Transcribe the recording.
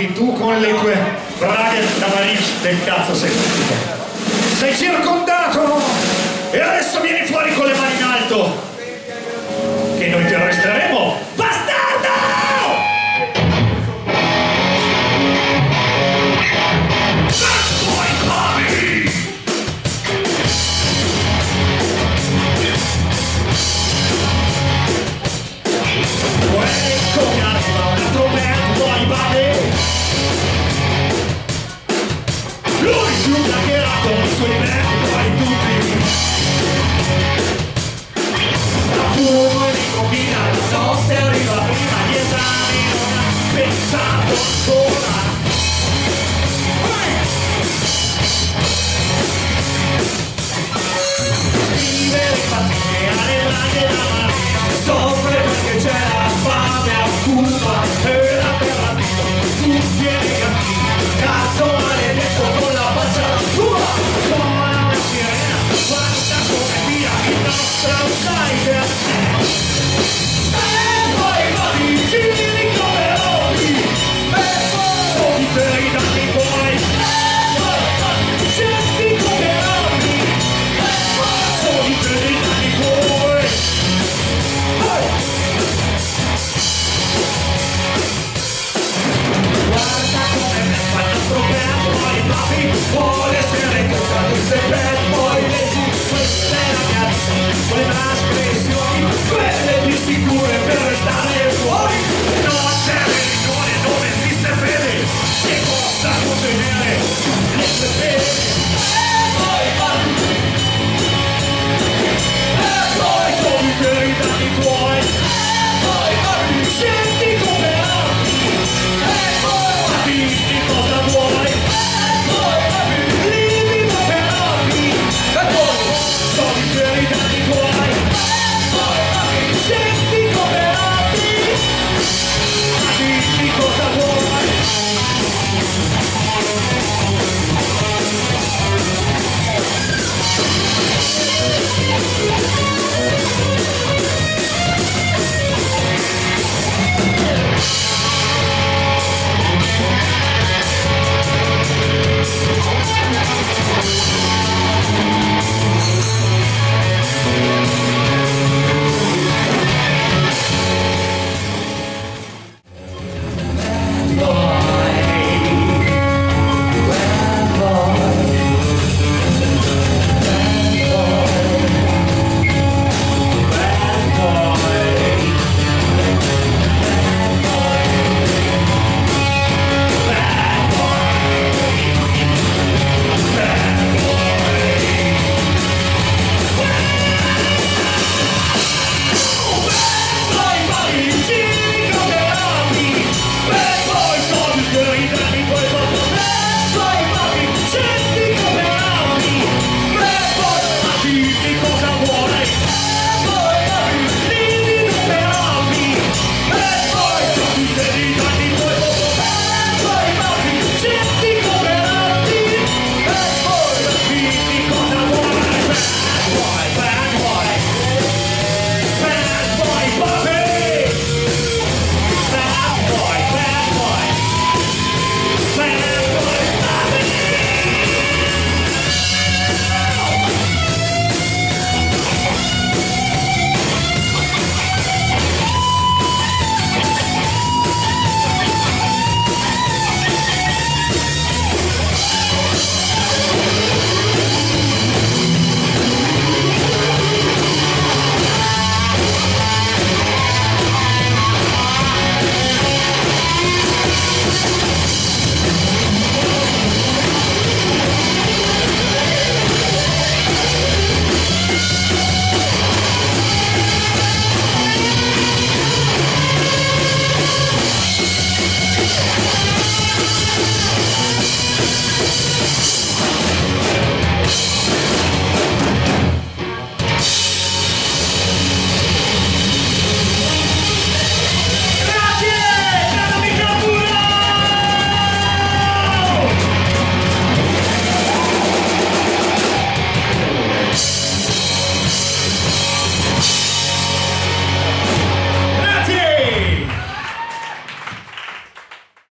papi, tu con le tue braghe da Parigi del cazzo sei. Sei circondato e adesso vieni fuori con le mani in alto nunca que como sua